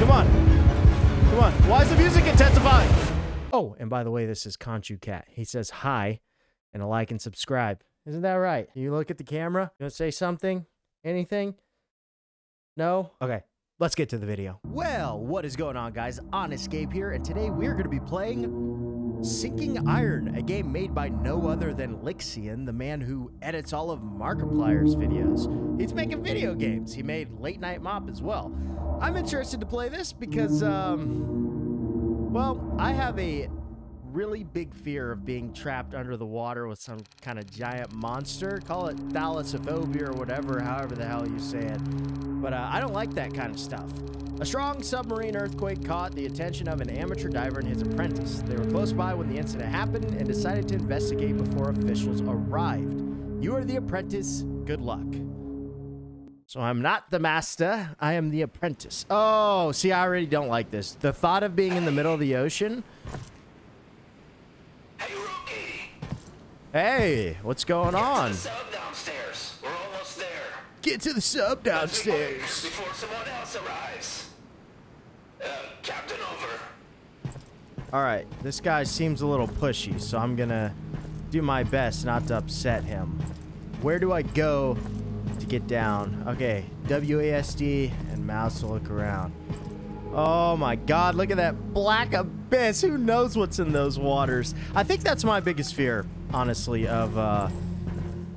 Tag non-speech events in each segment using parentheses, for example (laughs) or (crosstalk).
Come on. Come on. Why is the music intensifying? Oh, and by the way, this is Conchu Cat. He says hi and a like and subscribe. Isn't that right? You look at the camera. You want to say something? Anything? No? Okay. Let's get to the video. Well, what is going on, guys? On Escape here, and today we're going to be playing Sinking Iron, a game made by no other than Lixian, the man who edits all of Markiplier's videos. He's making video games. He made Late Night Mop as well. I'm interested to play this because, um, well, I have a really big fear of being trapped under the water with some kind of giant monster. Call it thalassophobia or whatever, however the hell you say it. But uh, I don't like that kind of stuff. A strong submarine earthquake caught the attention of an amateur diver and his apprentice. They were close by when the incident happened and decided to investigate before officials arrived. You are the apprentice. Good luck. So I'm not the master. I am the apprentice. Oh, see, I already don't like this. The thought of being in the middle of the ocean Hey, rookie! Hey, what's going on? Get to the sub downstairs. We're almost there. Get to the sub downstairs. Before someone else arrives. Uh, Captain over. All right, this guy seems a little pushy, so I'm gonna do my best not to upset him. Where do I go to get down? Okay, WASD and mouse to look around. Oh my god, look at that black abyss. Who knows what's in those waters? I think that's my biggest fear, honestly, of uh,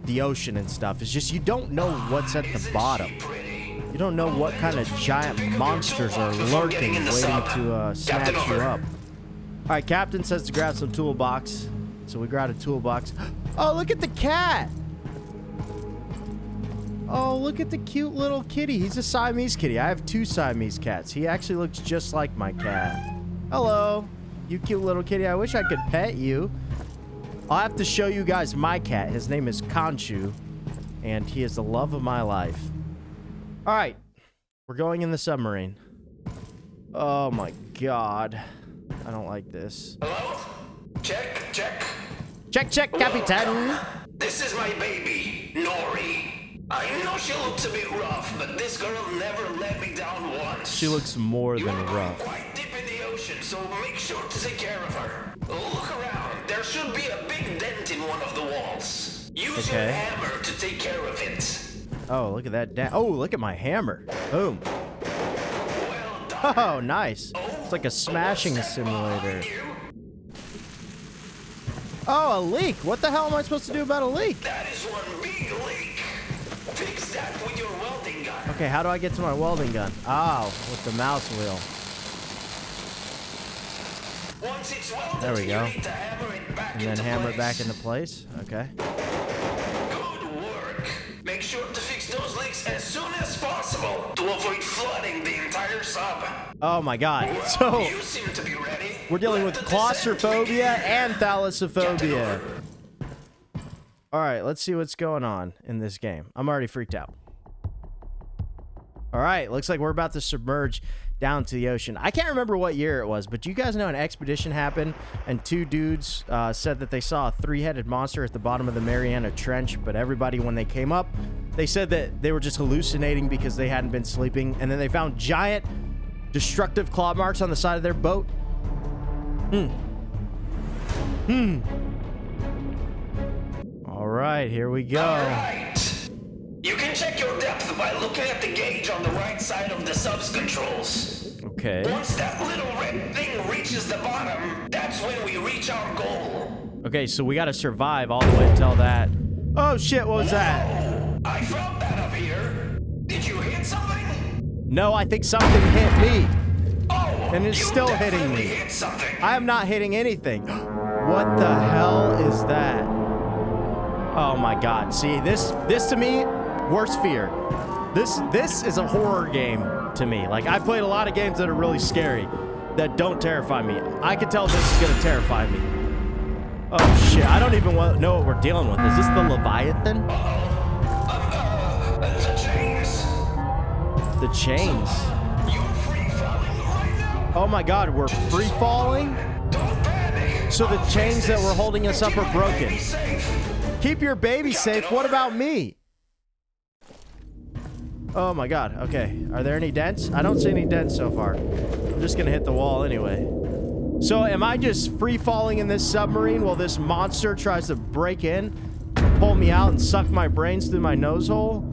the ocean and stuff. It's just you don't know what's at the bottom. You don't know what kind of giant monsters are lurking, waiting to uh, snatch you up. All right, Captain says to grab some toolbox. So we grab a toolbox. (gasps) Oh, look at the cat. Oh, look at the cute little kitty. He's a Siamese kitty. I have two Siamese cats. He actually looks just like my cat. Hello, you cute little kitty. I wish I could pet you. I'll have to show you guys my cat. His name is Conchu, and he is the love of my life. All right, we're going in the submarine. Oh my god. I don't like this. Hello? Check, check. Check, check, Capitan. This is my baby, Nori. I know she looks a bit rough, but this girl never let me down once. She looks more You than rough. quite deep in the ocean, so make sure to take care of her. Look around. There should be Use your Okay. hammer to take care of it. Oh, look at that. Da- oh, look at my hammer. Boom. Well done. Oh, nice. It's like a smashing simulator. Oh, a leak. What the hell am I supposed to do about a leak? That is one big leak. Fix that with your welding gun. Okay, how do I get to my welding gun? Oh, with the mouse wheel. Once it's welded, There we go. need to hammer it back And then hammer it back into place. Okay. Possible to avoid flooding the entire sub. Oh my god. So, you seem to be ready. we're dealing with Let the descent claustrophobia and thalassophobia. All right, let's see what's going on in this game. I'm already freaked out. All right, looks like we're about to submerge down to the ocean. I can't remember what year it was, but do you guys know an expedition happened and two dudes uh, said that they saw a three-headed monster at the bottom of the Mariana Trench, but everybody, when they came up, they said that they were just hallucinating because they hadn't been sleeping, and then they found giant, destructive claw marks on the side of their boat. Hmm. Hmm. All right, here we go. You can check your depth by looking at the gauge on the right side of the sub's controls. Okay. Once that little red thing reaches the bottom, that's when we reach our goal. Okay, so we got to survive all the way until that. Oh shit, what was that? Oh, I felt that up here. Did you hit something? No, I think something hit me. Oh, And it's still hitting me. Hit something. I am not hitting anything. What the hell is that? Oh my god. See, this this to me worst fear. This this is a horror game to me. Like I've played a lot of games that are really scary that don't terrify me. I can tell this is to terrify me. Oh shit, I don't even know what we're dealing with. Is this the Leviathan? Uh, the chains. The chains. You're free right. Oh my god, we're free falling? So the chains that were holding us up are broken. Keep your baby safe. What about me? Oh my god. Okay. Are there any dents? I don't see any dents so far. I'm just gonna hit the wall anyway. So am I just free falling in this submarine while this monster tries to break in, pull me out, and suck my brains through my nose hole?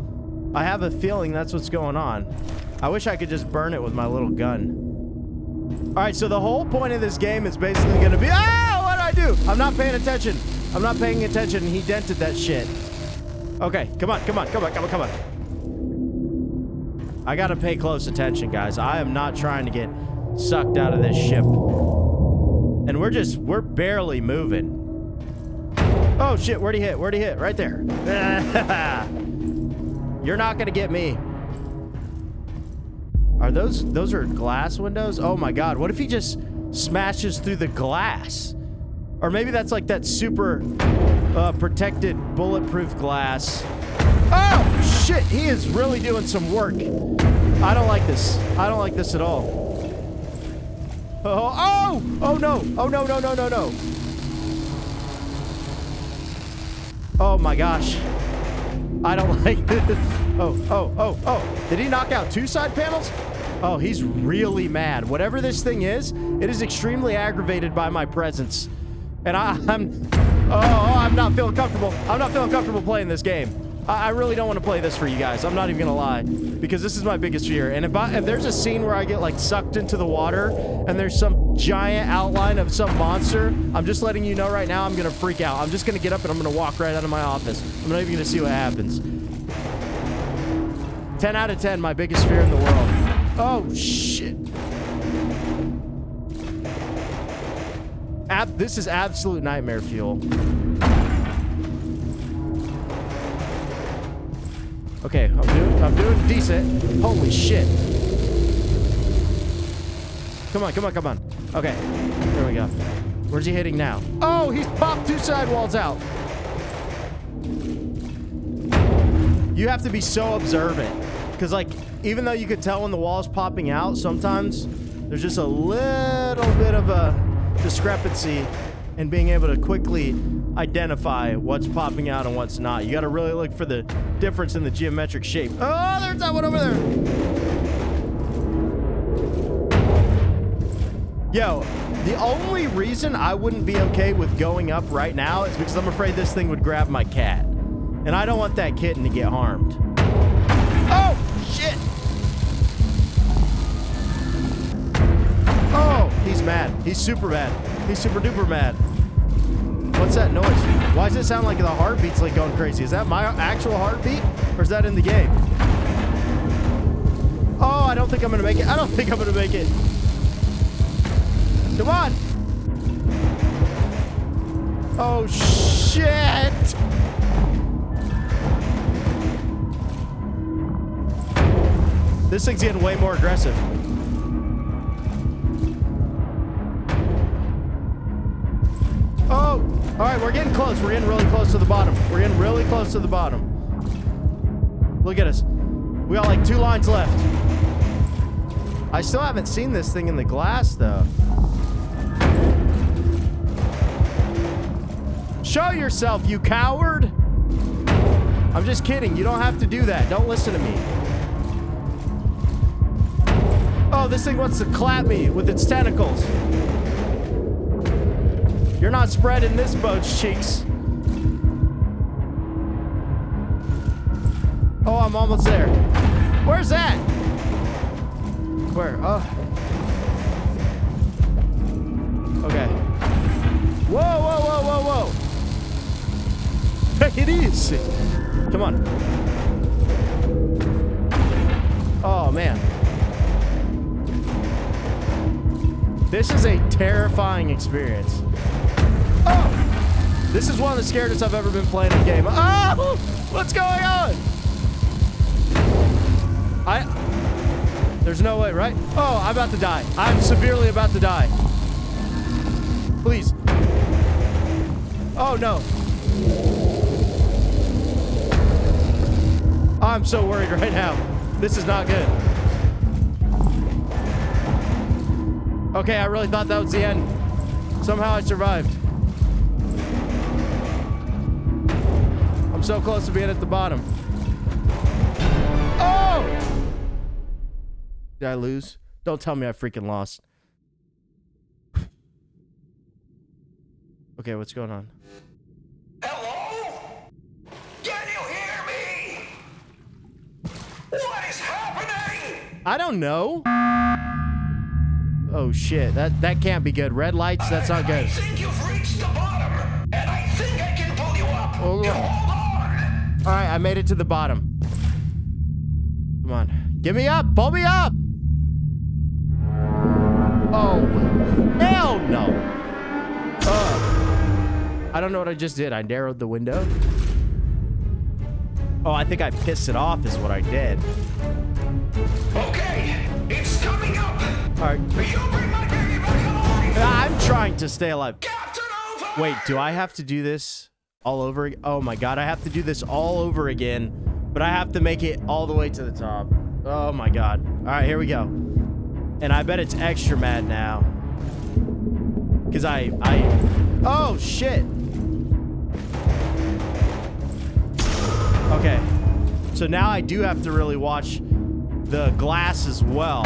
I have a feeling that's what's going on. I wish I could just burn it with my little gun. All right, so the whole point of this game is basically to be... Ah! What do I do? I'm not paying attention. I'm not paying attention. He dented that shit. Okay, come on, come on, come on, come on, come on. I got to pay close attention, guys. I am not trying to get sucked out of this ship. And we're just... We're barely moving. Oh, shit. Where'd he hit? Where'd he hit? Right there. (laughs) You're not to get me. Are those those are glass windows? Oh my god, what if he just smashes through the glass? Or maybe that's like that super uh, protected bulletproof glass. Shit, he is really doing some work. I don't like this. I don't like this at all. Oh, oh, oh no, oh no, no, no, no, no. Oh my gosh. I don't (laughs) like this. Oh, oh, oh, oh. Did he knock out two side panels? Oh, he's really mad. Whatever this thing is, it is extremely aggravated by my presence. And I, am oh, oh, I'm not feeling comfortable. I'm not feeling comfortable playing this game. I, I really don't want to play this for you guys. I'm not even gonna lie, because this is my biggest fear. And if, I, if there's a scene where I get like sucked into the water and there's some giant outline of some monster, I'm just letting you know right now, I'm gonna freak out. I'm just gonna get up and I'm gonna walk right out of my office. I'm not even gonna see what happens. 10 out of 10, my biggest fear in the world. Oh, shit. Ab this is absolute nightmare fuel. Okay, I'm doing I'm doing decent. Holy shit. Come on, come on, come on. Okay, there we go. Where's he hitting now? Oh, he's popped two sidewalls out. You have to be so observant. Because, like, even though you could tell when the wall's popping out, sometimes there's just a little bit of a discrepancy in being able to quickly identify what's popping out and what's not. You got to really look for the difference in the geometric shape. Oh, there's that one over there. Yo, the only reason I wouldn't be okay with going up right now is because I'm afraid this thing would grab my cat. And I don't want that kitten to get harmed. Oh, shit! Oh, he's mad. He's super mad. He's super duper mad. What's that noise? Why does it sound like the heartbeat's like going crazy? Is that my actual heartbeat? Or is that in the game? Oh, I don't think I'm gonna make it. I don't (laughs) think I'm gonna make it. Come on. Oh, shit. This thing's getting way more aggressive. Oh! Alright, we're getting close. We're getting really close to the bottom. We're getting really close to the bottom. Look at us. We got like two lines left. I still haven't seen this thing in the glass, though. Show yourself, you coward! I'm just kidding. You don't have to do that. Don't listen to me. Oh, this thing wants to clap me with its tentacles. You're not spreading this boat's cheeks. Oh, I'm almost there. Where's that? Where? Oh. Okay. Whoa, whoa, whoa, whoa, whoa. Take it easy. Come on. Oh, man. This is a terrifying experience. Oh! This is one of the scariest I've ever been playing a game. Oh! What's going on? I... There's no way, right? Oh, I'm about to die. I'm severely about to die. Please. Oh, no. I'm so worried (laughs) right now. This is not good. Okay, I really thought that was the end. Somehow I survived. So close to being at the bottom. Oh! Oh! Did I lose? Don't tell me I freaking lost. (sighs) Okay, what's going on? Hello? Can you hear me? What is happening? I don't know. Oh shit, that that can't be good. Red lights, that's not good. I think you've reached the bottom, and I think I can pull you up. Oh. Hold I made it to the bottom. Come on, get me up, pull me up. Oh, hell no. Uh, I don't know what I just did. I narrowed the window. Oh, I think I pissed it off is what I did. Okay, it's coming up. All right, You bring my baby back alive. I'm trying to stay alive. Captain over. Wait, do I have to do this all over? Oh my god, I have to do this all over again, but I have to make it all the way to the top. Oh my god. All right, here we go. And I bet it's extra mad now. Cuz I I Oh shit. Okay. So now I do have to really watch the glass as well.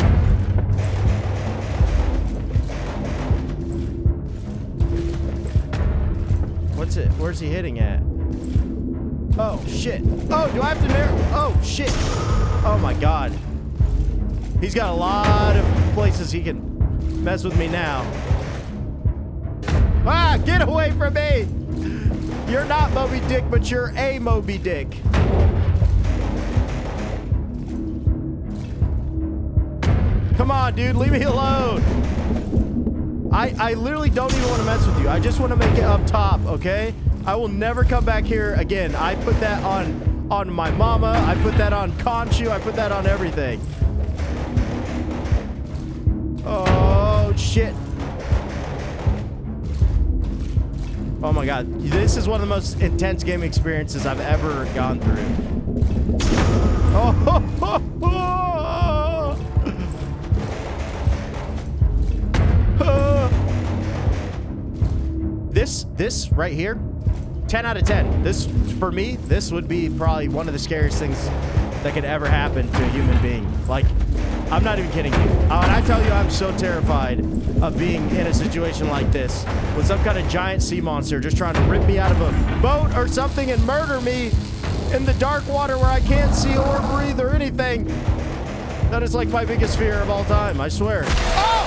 What's it? Where's he hitting at? Oh, shit. Oh, do I have to narrow? Oh, shit. Oh, my God. He's got a lot of places he can mess with me now. Ah, get away from me! You're not Moby Dick, but you're a Moby Dick. Come on, dude, leave me alone. I, I literally don't even want to mess with you. I just want to make it up top, okay? I will never come back here again. I put that on on my mama. I put that on Conchu. I put that on everything. Oh, shit. Oh my god. This is one of the most intense game experiences I've ever gone through. (laughs) Oh, this this right here 10 out of 10 this for me this would be probably one of the scariest things that could ever happen to a human being. Like i'm not even kidding you. Uh, and i tell you i'm so terrified of being in a situation like this with some kind of giant sea monster just trying to rip me out of a boat or something and murder me in the dark water where i can't see or breathe or anything. That is like my biggest fear of all time i swear. Oh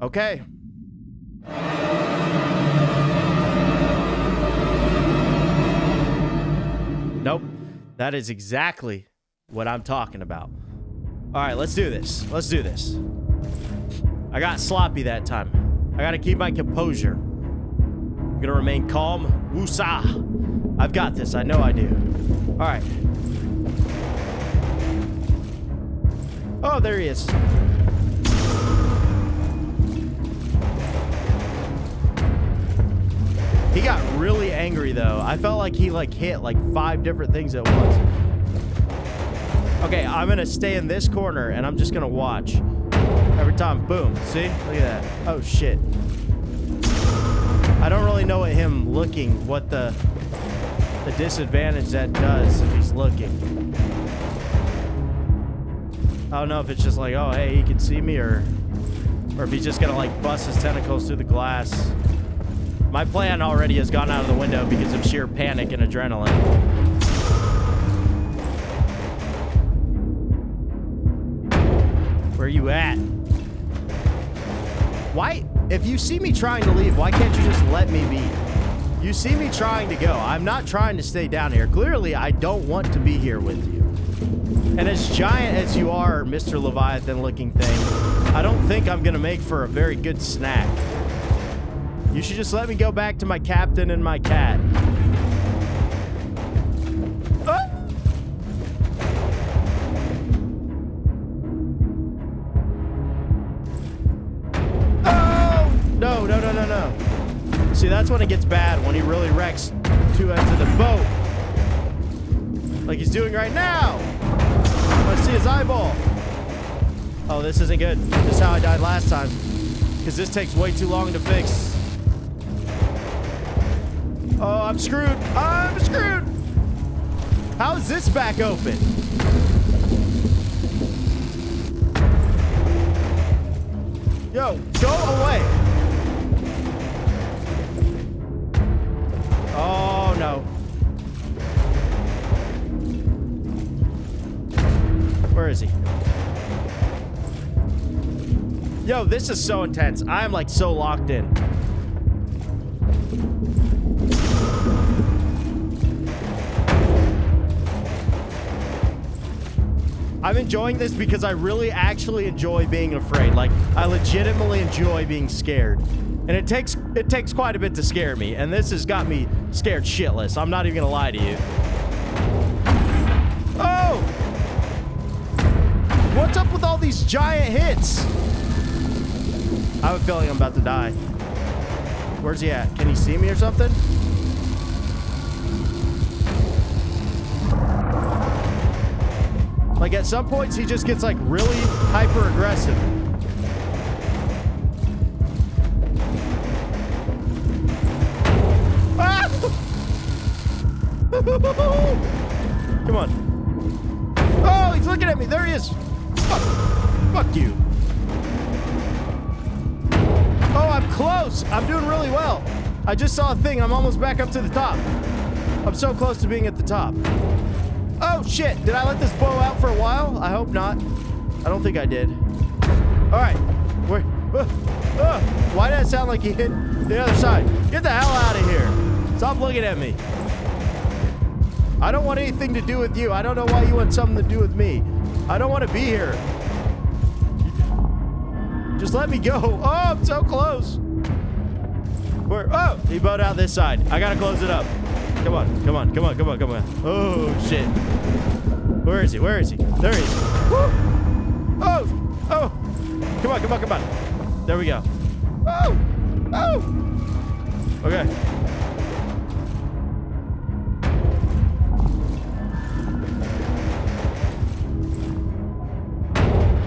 Okay. Nope. That is exactly what I'm talking about. All right, let's do this. Let's do this. I got sloppy that time. I got to keep my composure. I'm going to remain calm. Woosah. I've got this. I know I do. All right. Oh, there he is. He got really angry though. I felt like he like hit like five different things at once. Okay, I'm gonna stay in this corner and I'm just gonna watch. Every time, boom. See? Look at that. Oh shit. I don't really know what him looking, what the the disadvantage that does if he's looking. I don't know if it's just like, oh hey, he can see me or or if he's just gonna like bust his tentacles through the glass. My plan already has gone out of the window because of sheer panic and adrenaline. Where are you at? Why? If you see me trying to leave, why can't you just let me be? You see me trying to go. I'm not trying to stay down here. Clearly, I don't want to be here with you. And as giant as you are, Mr. Leviathan looking thing, I don't think I'm going to make for a very good snack. You should just let me go back to my captain and my cat. Oh! No, no, no, no, no. See, that's when it gets bad, when he really wrecks two ends of the boat. Like he's doing right now. I see his eyeball. Oh, this isn't good. This is how I died last time. Because this takes way too long to fix. Oh, I'm screwed. I'm screwed. How is this back open? Yo, go away. Oh, no. Where is he? Yo, this is so intense. I am like so locked in. I'm enjoying this because I really actually enjoy being afraid. Like I legitimately enjoy being scared. And it takes it takes quite a bit to scare me, and this has got me scared shitless. I'm not even gonna lie to you. Oh! What's up with all these giant hits? I have a feeling I'm about to die. Where's he at? Can he see me or something? Like at some points he just gets like really hyper aggressive. Ah! Come on. Oh, he's looking at me. There he is. Fuck, Fuck you. Oh, I'm close. I'm doing really well. I just saw a thing. I'm almost back up to the top. I'm so close to being at the top. Shit. Did I let this blow out for a while? I hope not. I don't think I did. All right. Where? Uh, uh, why did it sound like he hit the other side? Get the hell out of here. Stop looking at me. I don't want anything to do with you. I don't know why you want something to do with me. I don't want to be here. Just let me go. Oh, I'm so close. Where? Oh, he bowed out this side. I gotta close it up. Come on, come on, come on, come on, come on. Oh, shit. Where is he? Where is he? There he is. Woo! Oh, oh. Come on, come on, come on. There we go. Oh, oh. Okay.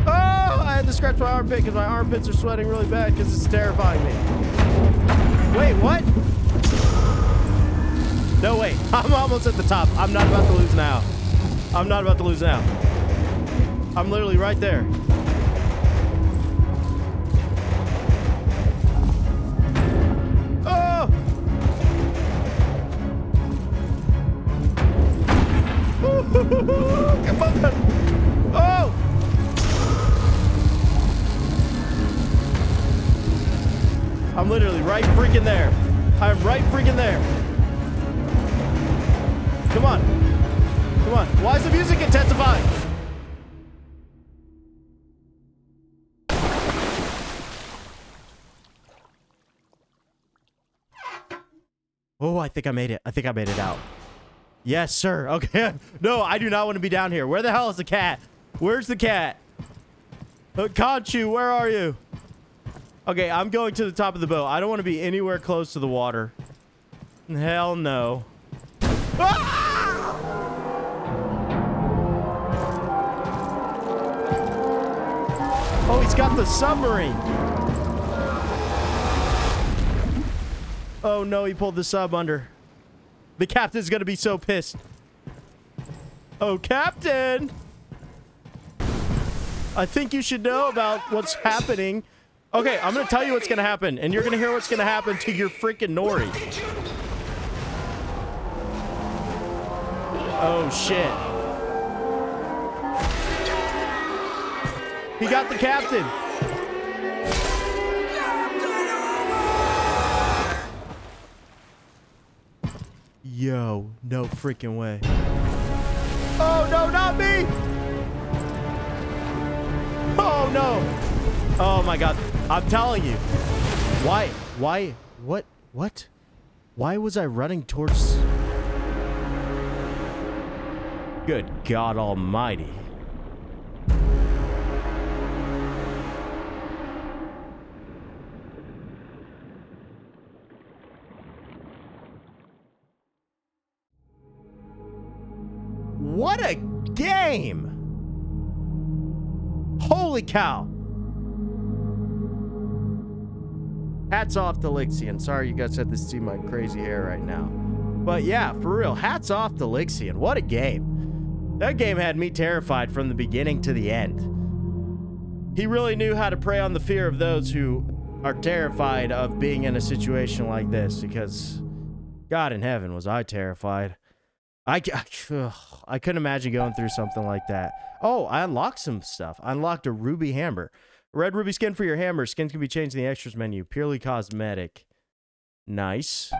Oh, I had to scratch my armpit because my armpits are sweating really bad because it's terrifying me. Wait, what? No, wait. (laughs) I'm almost at the top. I'm not about to lose now. I'm not about to lose now. I'm literally right there. Oh, I think I made it. I think I made it out. Yes, sir. (laughs) Okay. No, I do not want to be down here. Where the hell is the cat? Where's the cat? Uh, Conchu, where are you? Okay, I'm going to the top of the boat. I don't want to be anywhere close to the water. Hell no. Ah! Oh, he's got the submarine. Oh no, he pulled the sub under. The captain's gonna be so pissed. Oh, captain! I think you should know about what's happening. Okay, I'm gonna tell you what's gonna happen, and you're gonna hear what's gonna happen to your freaking nori. Oh shit. He got the captain. Yo, no freaking way. Oh no, not me! Oh no! Oh my god. I'm telling you. Why? Why? What? What? Why was I running towards... Good God almighty. Game! Holy cow! Hats off to Lixian. Sorry you guys had to see my crazy hair right now. But yeah, for real, hats off to Lixian. What a game. That game had me terrified from the beginning to the end. He really knew how to prey on the fear of those who are terrified of being in a situation like this because God in heaven was I terrified. I, ugh, I couldn't imagine going through something like that. Oh, I unlocked some stuff. I unlocked a ruby hammer. Red ruby skin for your hammer. Skins can be changed in the extras menu. Purely cosmetic. Nice.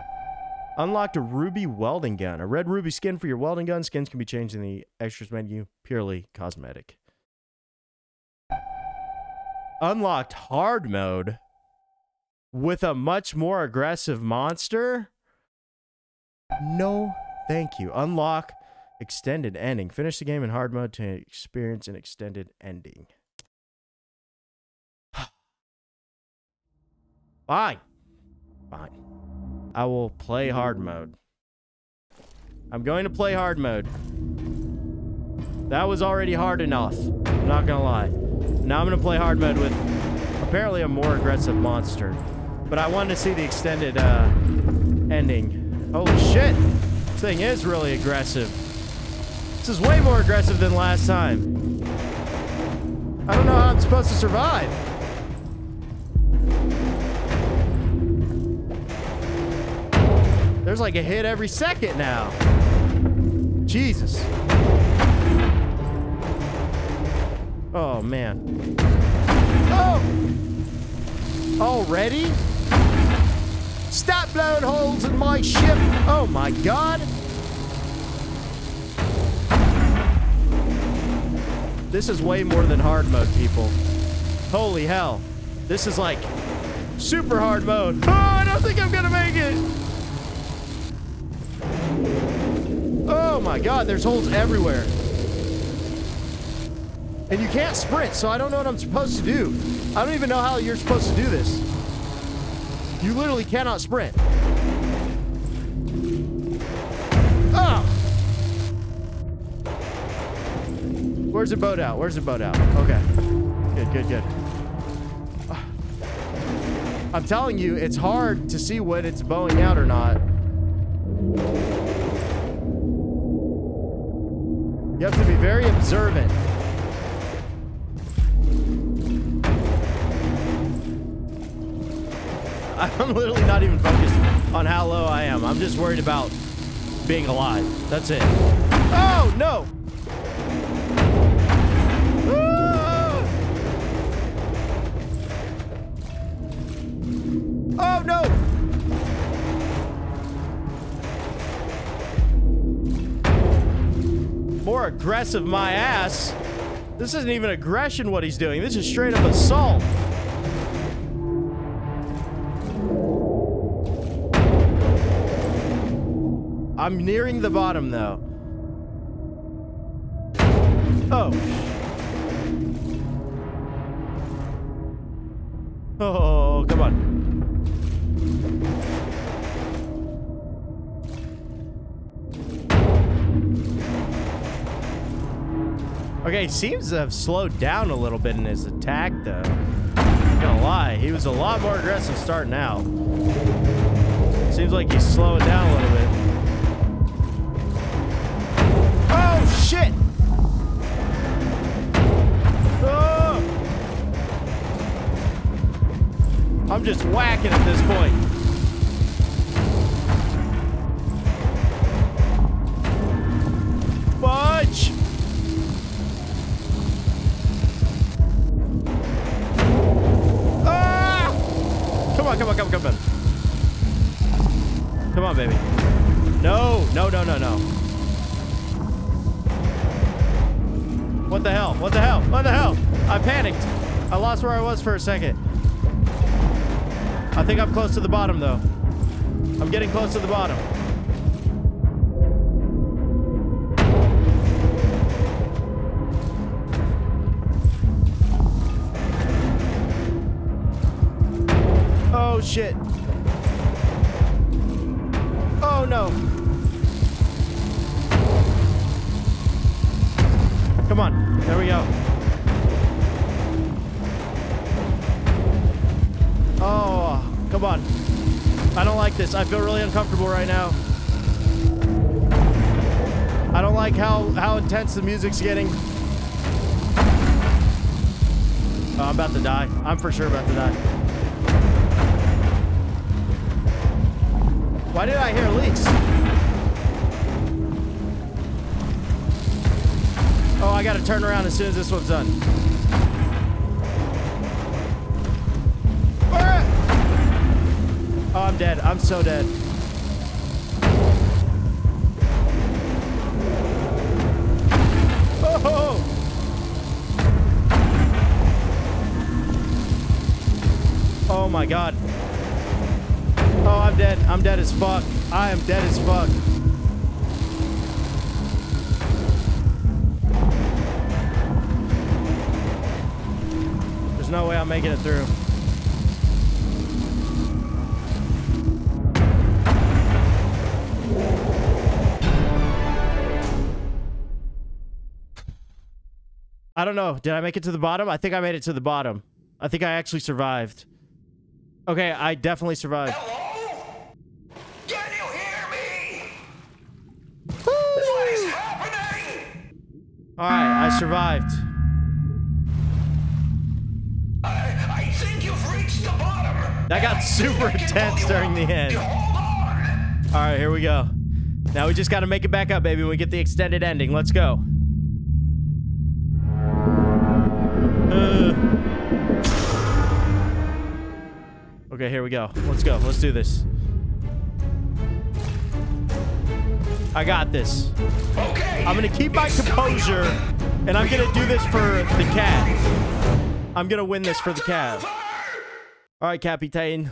Unlocked a ruby welding gun. A red ruby skin for your welding gun. Skins can be changed in the extras menu. Purely cosmetic. Unlocked hard mode with a much more aggressive monster. No, thank you. Unlock extended ending. Finish the game in hard mode to experience an extended ending. (sighs) Fine. Fine. I will play hard mode. I'm going to play hard mode. That was already hard enough. I'm not gonna lie. Now I'm gonna play hard mode with apparently a more aggressive monster. But I wanted to see the extended uh, ending. Holy shit! Thing is really aggressive. This is way more aggressive than last time. I don't know how I'm supposed to survive. There's like a hit every second now. Jesus. Oh, man. Oh! Already? Stop blowing holes in my ship! Oh my god! This is way more than hard mode, people. Holy hell. This is like super hard mode. Oh, I don't think I'm gonna make it! Oh my god, there's holes everywhere. And you can't sprint, so I don't know what I'm supposed to do. I don't even know how you're supposed to do this. You literally cannot sprint. Oh! Where's the boat out? Where's the boat out? Okay. Good, good, good. (sighs) I'm telling you, it's hard to see when it's bowing out or not. You have to be very observant. (laughs) I'm literally not even focused on how low I am. I'm just worried about being alive. That's it. Oh, no! Ah! Oh, no! More aggressive, my ass. This isn't even aggression what he's doing. This is straight up assault. I'm nearing the bottom, though. Oh. Oh, come on. Okay, seems to have slowed down a little bit in his attack, though. Not gonna lie, he was a lot more aggressive starting out. Seems like he's slowing down a little bit. I'm just whacking at this point. Fudge! Ah! Come on, come on, come on, come on. Come on, baby. No, no, no, no, no. What the hell? What the hell? What the hell? I panicked. I lost where I was for a second. I think I'm close to the bottom, though. I'm getting close to the bottom. Oh, shit. There we go. Oh, come on. I don't like this. I feel really uncomfortable right now. I don't like how how intense the music's getting. Oh, I'm about to die. I'm for sure about to die. Why did I hear leaks? Oh, I gotta turn around as soon as this one's done. Oh, I'm dead. I'm so dead. Oh! Oh my god. Oh, I'm dead. I'm dead as fuck. I am dead as fuck. No way I'm making it through. I don't know. Did I make it to the bottom? I think I made it to the bottom. I think I actually survived. Okay, I definitely survived. Hello? Can you hear me? What is happening? All right, I survived. That got super think I can intense during the end. All right, here we go. Now we just got to make it back up, baby. We get the extended ending. Let's go. Uh. Okay, here we go. Let's go. Let's do this. I got this. Okay. I'm gonna keep my composure, and I'm gonna do this for the cat. I'm gonna win this for the cat. All right, Captain.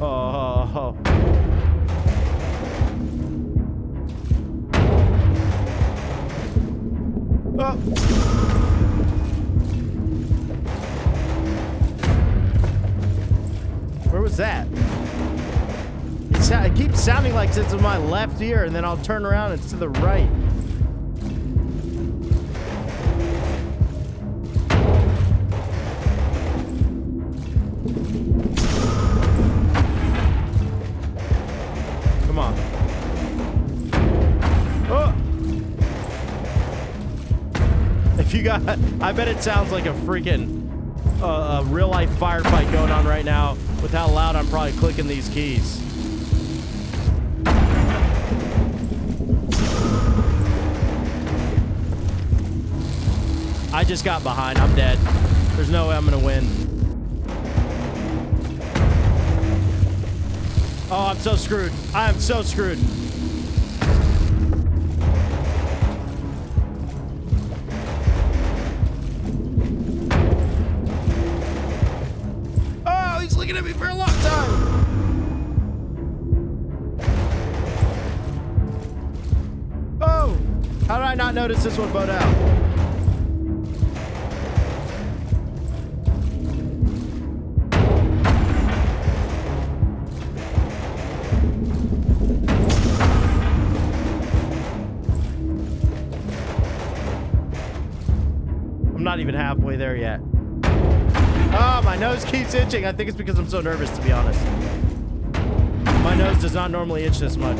Oh. Oh. Where was that? It, it keeps sounding like it's in my left ear, and then I'll turn around and it's to the right. You got, I bet it sounds like a freaking uh, a real life firefight going on right now with how loud I'm probably clicking these keys. I just got behind. I'm dead. There's no way I'm gonna win. Oh, I'm so screwed. I am so screwed. This one out? I'm not even halfway there yet. Oh, my nose keeps itching. I think it's because I'm so nervous, to be honest. My nose does not normally itch this much.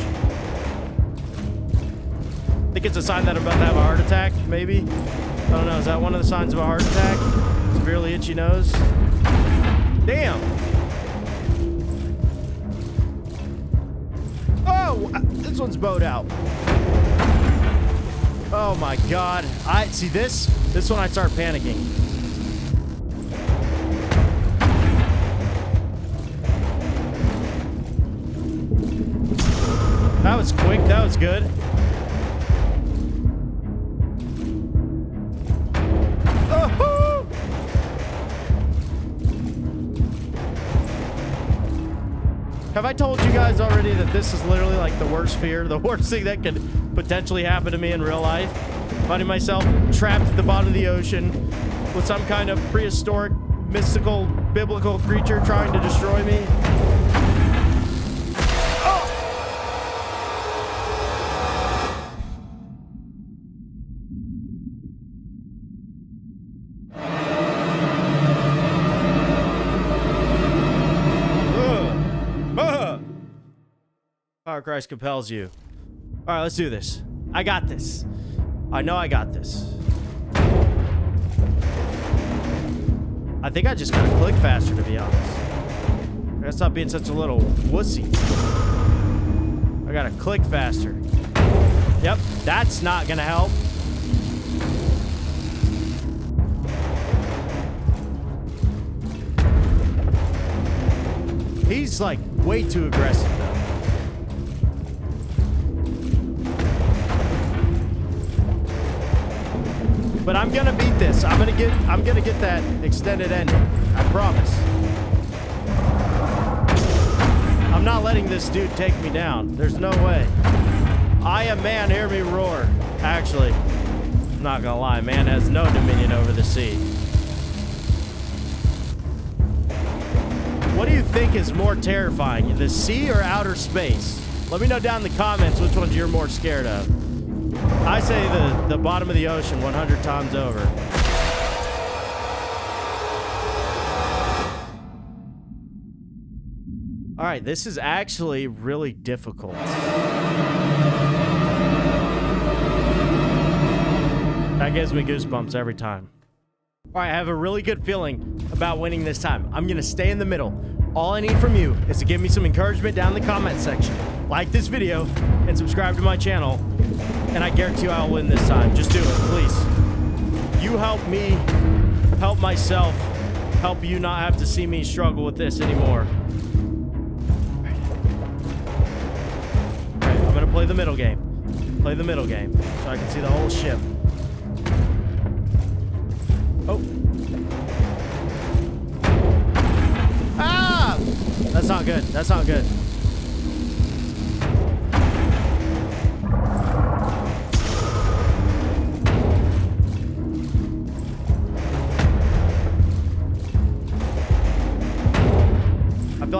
I think it's a sign that I'm about to have a heart attack, maybe. I don't know. Is that one of the signs of a heart attack? Severely itchy nose? Damn. Oh, uh, this one's bowed out. Oh my god. I see this. This one I start panicking. That was quick. That was good. This is literally like the worst fear, the (laughs) worst thing that could potentially happen to me in real life? Finding myself trapped at the bottom of the ocean with some kind of prehistoric, mystical, biblical creature trying to destroy me. Cry compels you. All right, let's do this. I got this. I know I got this. I think I just gotta click faster, to be honest. I gotta stop being such a little wussy. I gotta click faster. Yep, that's not gonna help. He's like way too aggressive But I'm gonna beat this. I'm gonna get I'm gonna get that extended ending. I promise. I'm not letting this dude take me down. There's no way. I am man, hear me roar. Actually, I'm not gonna lie, man has no dominion over the sea. What do you think is more terrifying, the sea or outer space? Let me know down in the comments which ones you're more scared of. I say the, the bottom of the ocean 100 times over. All right, this is actually really difficult. That gives me goosebumps every time. All right, I have a really good feeling about winning this time. I'm going to stay in the middle. All I need from you is to give me some encouragement down in the comment section. Like this video and subscribe to my channel. And I guarantee you I'll win this time. Just do it, please. You help me, help myself, help you not have to see me struggle with this anymore. I'm to play the middle game. Play the middle game so I can see the whole ship. Oh. Ah! That's not good. That's not good.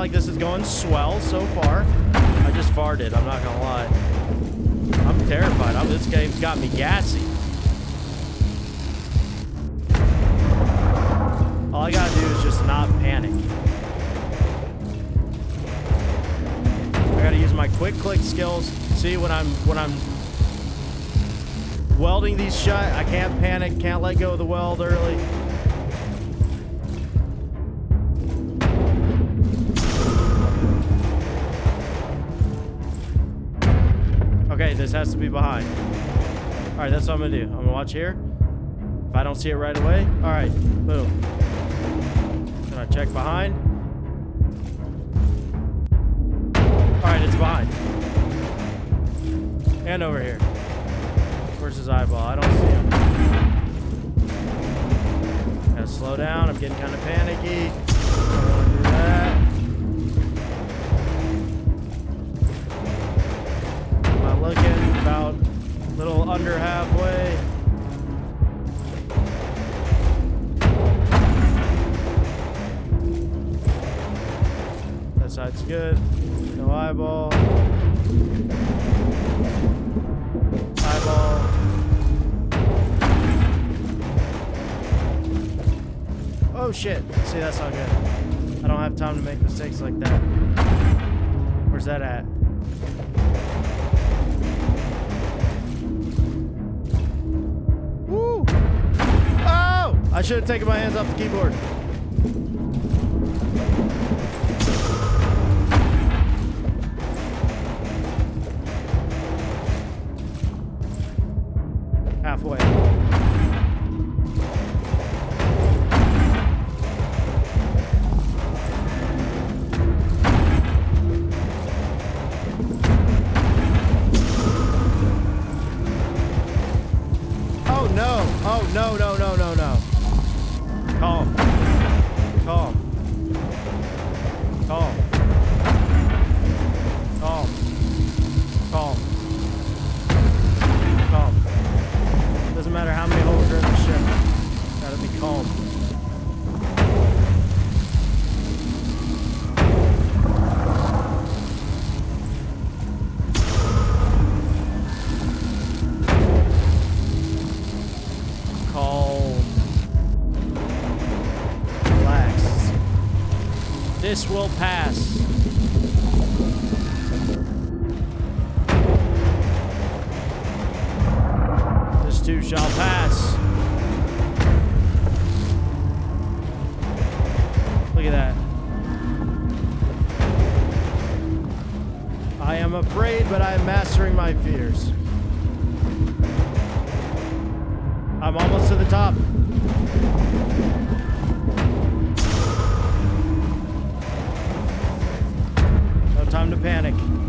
Like this is going swell so far. I just farted. I'm not gonna lie. I'm terrified. I'm, this game's got me gassy. All I gotta do is just not panic. I gotta use my quick click skills. See when I'm when I'm welding these shut, I can't panic, can't let go of the weld early. Has to be behind. All right, that's what I'm gonna do. I'm gonna watch here. If I don't see it right away, all right, boom. Then I check behind. All right, it's behind. And over here. Where's his eyeball? I don't see him. Gotta slow down. I'm getting kind of panicky. Am I looking about a little under halfway? That side's good. No eyeball. Eyeball. Oh shit. See, that's not good. I don't have time to make mistakes like that. Where's that at? I should have taken my hands off the keyboard. will pass. This too shall pass. Look at that. I am afraid, but I am mastering my fears. I'm almost to the top. Time to panic.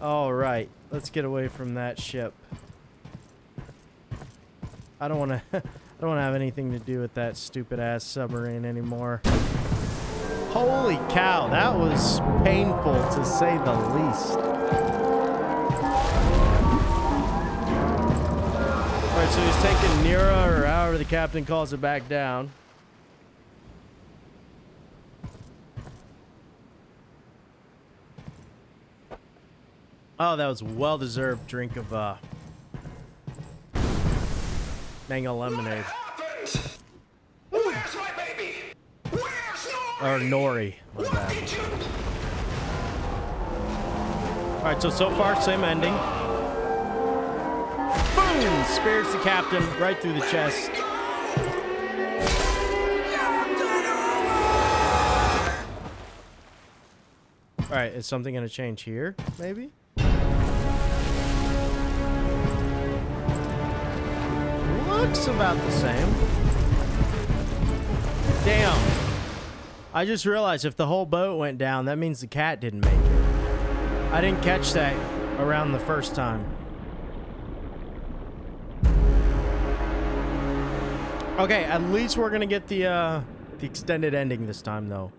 All right, let's get away from that ship. I don't want to. (laughs) I don't want to have anything to do with that stupid ass submarine anymore. Holy cow, that was painful to say the least. Alright, so he's taking Nira, or however the captain calls it, back down. Oh, that was well-deserved drink of, uh, mango lemonade. Or Nori? Alright, so so far, same ending. Boom! Spears the captain right through the chest. Alright, is something gonna change here, maybe? Looks about the same. Damn. I just realized if the whole boat went down, that means the cat didn't make it. I didn't catch that around the first time. Okay, at least we're gonna get the uh the extended ending this time though.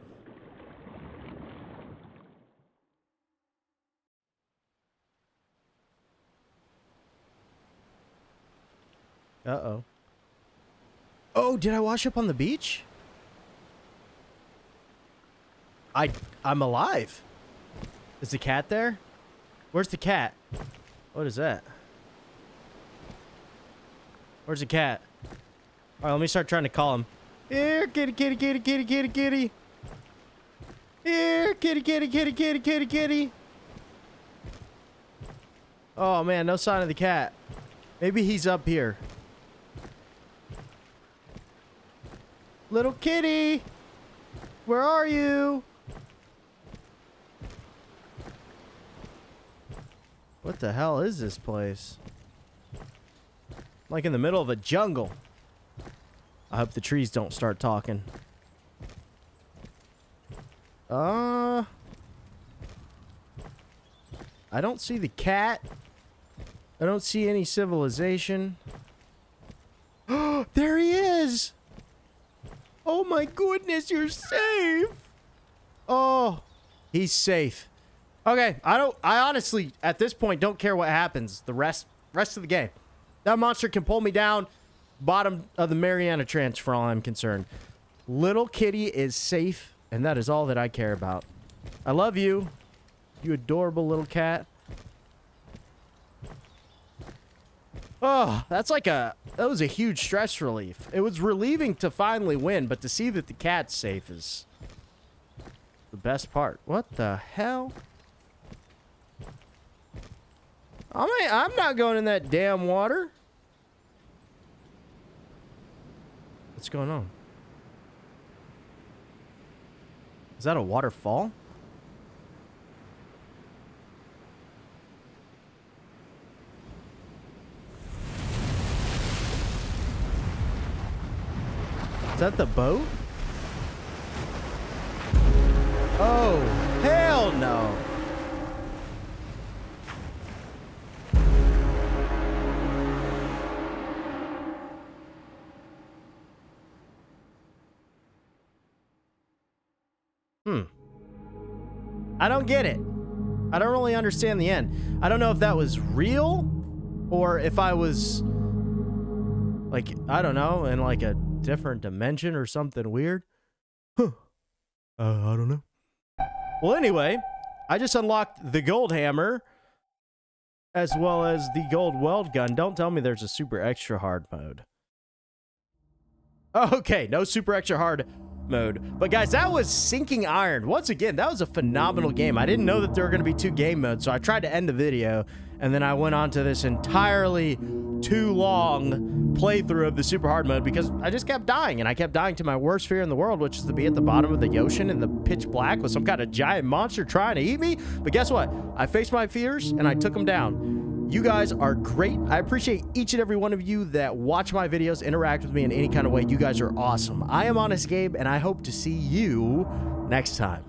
Uh-oh. Oh, did I wash up on the beach? I I'm alive. Is the cat there? Where's the cat? What is that? Where's the cat? All right, let me start trying to call him. Here, kitty, kitty, kitty, kitty, kitty, kitty. Here, kitty, kitty, kitty, kitty, kitty, kitty. Oh man, no sign of the cat. Maybe he's up here. Little kitty, where are you? What the hell is this place? Like in the middle of a jungle. I hope the trees don't start talking. Uh I don't see the cat. I don't see any civilization. (gasps) there he is. Oh my goodness, you're safe. Oh, he's safe. Okay, I don't I honestly at this point don't care what happens the rest rest of the game. That monster can pull me down bottom of the Mariana Trench for all I'm concerned. Little kitty is safe and that is all that I care about. I love you. You adorable little cat. Oh, that's like a that was a huge stress relief. It was relieving to finally win, but to see that the cat's safe is the best part. What the hell? I'm I'm not going in that damn water. What's going on? Is that a waterfall? Is that the boat? Oh, hell no. Hmm. I don't get it. I don't really understand the end. I don't know if that was real or if I was like, I don't know, in like a different dimension or something weird. Huh. Uh, I don't know. Well, anyway, I just unlocked the gold hammer as well as the gold weld gun. Don't tell me there's a super extra hard mode. (laughs) Okay, no super extra hard mode. But guys, that was Sinking Iron. Once again, that was a phenomenal game. I didn't know that there were going to be two game modes, so I tried to end the video, and then I went on to this entirely too long playthrough of the super hard mode because I just kept dying, and I kept dying to my worst fear in the world, which is to be at the bottom of the ocean in the pitch black with some kind of giant monster trying to eat me. But guess what? I faced my fears, and I took them down. You guys are great. I appreciate each and every one of you that watch my videos, interact with me in any kind of way. You guys are awesome. I am Honest Gabe, and I hope to see you next time.